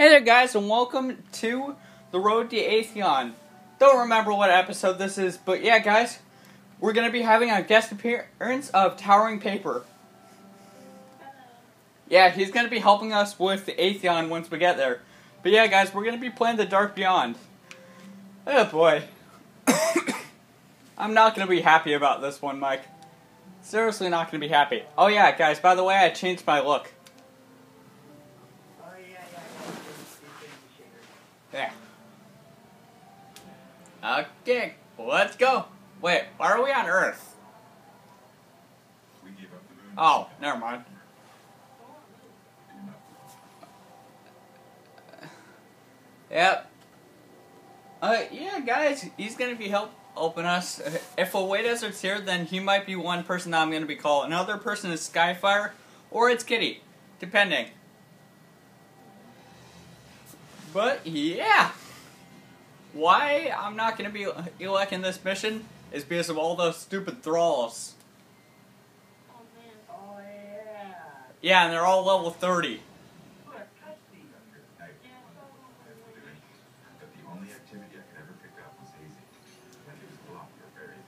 Hey there, guys, and welcome to the Road to Atheon. Don't remember what episode this is, but yeah, guys, we're gonna be having a guest appearance of Towering Paper. Yeah, he's gonna be helping us with the Atheon once we get there. But yeah, guys, we're gonna be playing the Dark Beyond. Oh boy. I'm not gonna be happy about this one, Mike. Seriously, not gonna be happy. Oh yeah, guys, by the way, I changed my look. Okay, let's go. Wait, why are we on Earth? We gave up the moon. Oh, never mind. Yep. Uh, yeah, guys, he's gonna be help open us. If Away Desert's here, then he might be one person that I'm gonna be calling. Another person is Skyfire, or it's Kitty, depending. But yeah, why I'm not gonna be electing this mission is because of all those stupid thralls. Oh yeah. Yeah, and they're all level 30. What a cutscene. I, I was doing, but the only activity I could ever pick up was hazing. When it was blocked or buried.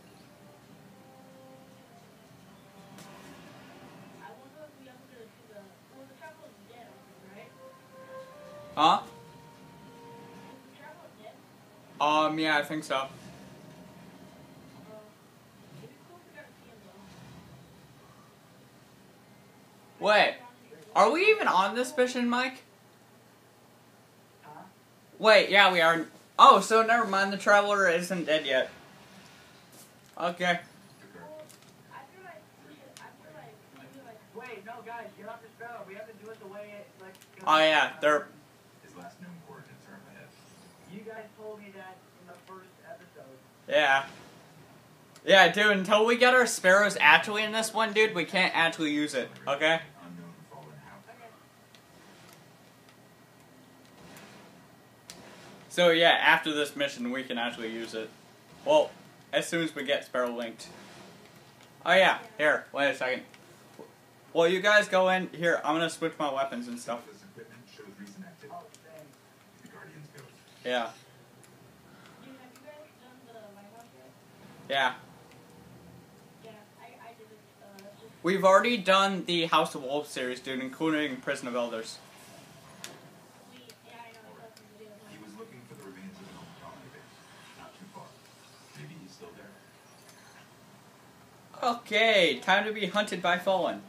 I wonder if we ever gonna see the well the traveler's dead, right? Huh? Um, yeah, I think so. It'd be cool if we got to see him though. Wait, are we even on this mission, Mike? Wait, yeah, we are. Oh, so never mind, the Traveler isn't dead yet. Okay. Took our, I feel like we should. I feel like we feel like. Wait, no, guys, you're not the. We have to do it the way it like. Oh, yeah, they're. his last known coordinates are in my head. You guys told me that in the first episode. Yeah. Yeah, dude, until we get our sparrows actually in this one, dude, we can't actually use it, okay? Unknown fallen house. Okay. So, yeah, after this mission, we can actually use it. Well, as soon as we get sparrow linked. Oh, yeah, here, wait a second. Well, you guys go in. Here, I'm gonna switch my weapons and stuff. This equipment shows recent activity. Oh, thanks. The Guardian's ghost. Yeah, Dude, have you guys done the Minecraft yet? Yeah. Yeah, I I did it. Uh, We've already done the House of Wolves series, dude, including Prison of Elders. we. Yeah, I know. I saw some videos. He was looking for the remains of an old colony base. Not too far. Maybe he's still there. Okay, time to be hunted by Fallen.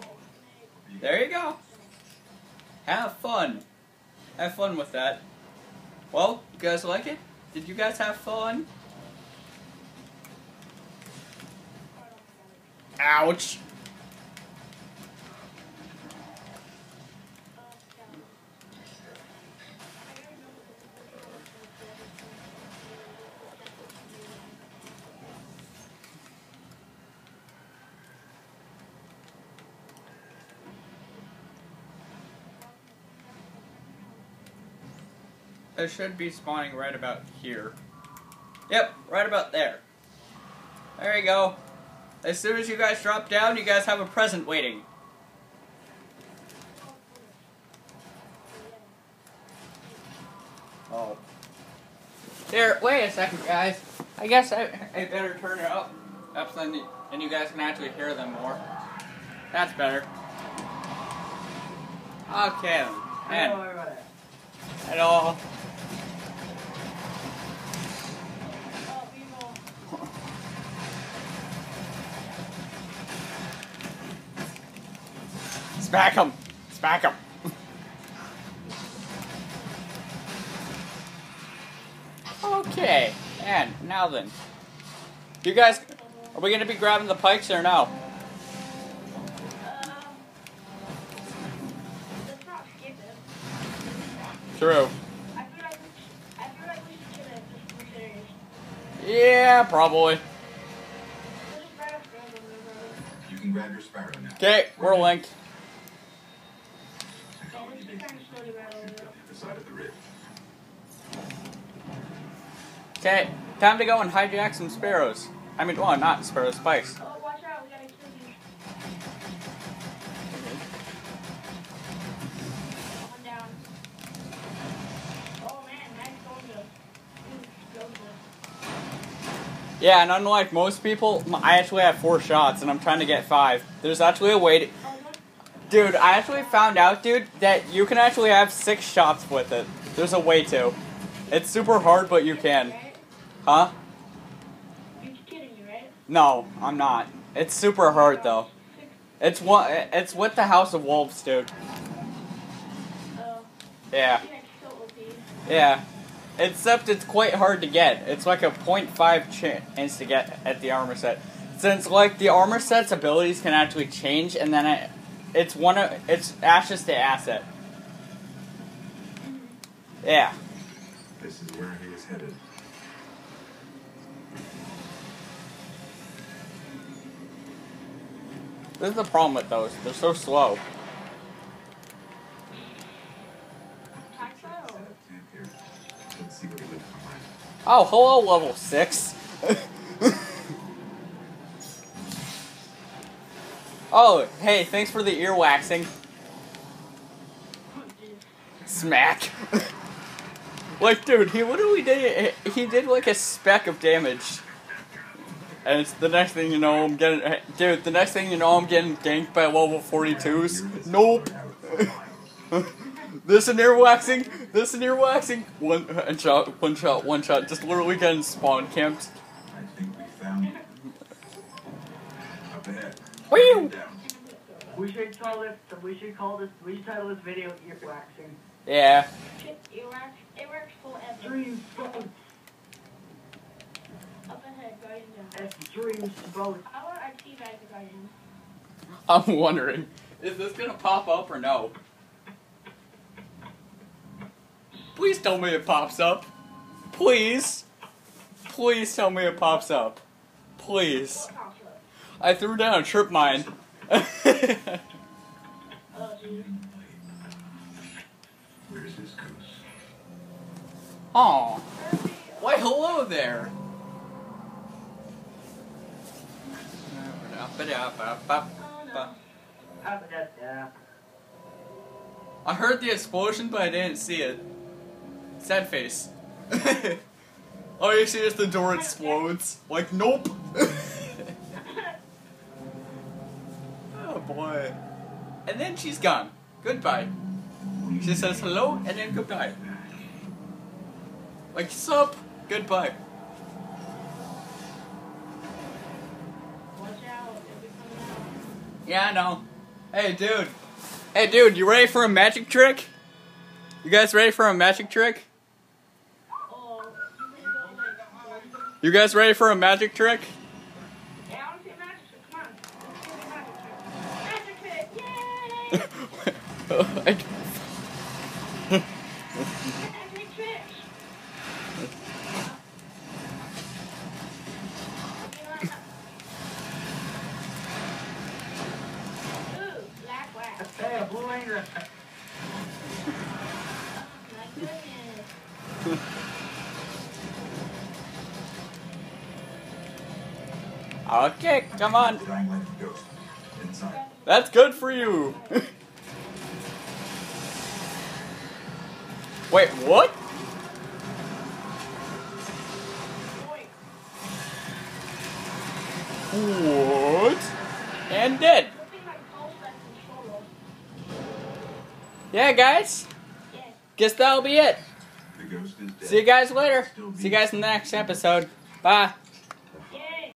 Fallen. Or being There you go. Have fun. Have fun with that. Well, you guys like it? Did you guys have fun? Ouch. It should be spawning right about here. Yep, right about there. There you go. As soon as you guys drop down, you guys have a present waiting. Oh. Here, wait a second, guys. I guess I, I better turn it up, up so then you, then you guys can actually hear them more. That's better. Okay, then. Man, everybody. Smack him! Smack him! okay, and now then. You guys, are we gonna be grabbing the pikes or no? Let's not skip it. True. I feel like we should, Okay, time to go and hijack some sparrows. I mean, well, not sparrow Spice. Oh, watch out, we gotta kill you. Oh, yeah, and unlike most people, I actually have four shots, and I'm trying to get five. There's actually a way to... Oh, dude, I actually found out, dude, that you can actually have six shots with it. There's a way to. It's super hard, but you can. Right? Huh? You're kidding me, right? No, I'm not. It's super hard though. It's one. It's with the House of Wolves, dude. oh, Yeah, yeah, it's so OP. yeah. Except it's quite hard to get. It's like a 0.5 chance to get at the armor set. Since like the armor set's abilities can actually change, and then it, it's one of it's ashes to asset. Mm-hmm. Yeah. This is where he is headed. This is the problem with those. They're so slow. Oh, hello, level six. oh, hey, thanks for the ear waxing. Smack. like, dude, he literally did. He did like a speck of damage. And it's the next thing you know, I'm getting. Dude, the next thing you know, I'm getting ganked by level 42s. Nope. this and ear waxing. This and ear waxing. One and shot. One shot. One shot. Just literally getting spawn camped. I think we found it. Up ahead. Whew. Down. We should call this. We should call this. We should title this video ear waxing. Yeah. It works. It works forever. Dreams both. I'm wondering, is this gonna pop up or no? Please tell me it pops up. Please. Please tell me it pops up. Please. I threw down a trip mine. Oh. Why, hello there. I heard the explosion, but I didn't see it. Sad face. All you see is the door explodes. Like, nope. oh boy. And then she's gone. Goodbye. She says hello and then goodbye. Like, sup? Goodbye. Watch out. It'll be coming out. Yeah, I know. Hey, dude. Hey, dude, you ready for a magic trick? You guys ready for a magic trick? Oh, you really don't like You guys ready for a magic trick? Yeah, I want to see magic trick. Come on. Let's see magic trick. Magic trick. Yay! I- Magic trick. Ooh, black wax. Hey, a blue ranger. My goodness. Okay, come on. Dying light of ghost. Inside. That's good for you. Wait, what? What? And dead. Yeah, guys. Guess that'll be it. The ghost is dead. See you guys later. See you guys in the next episode. Bye.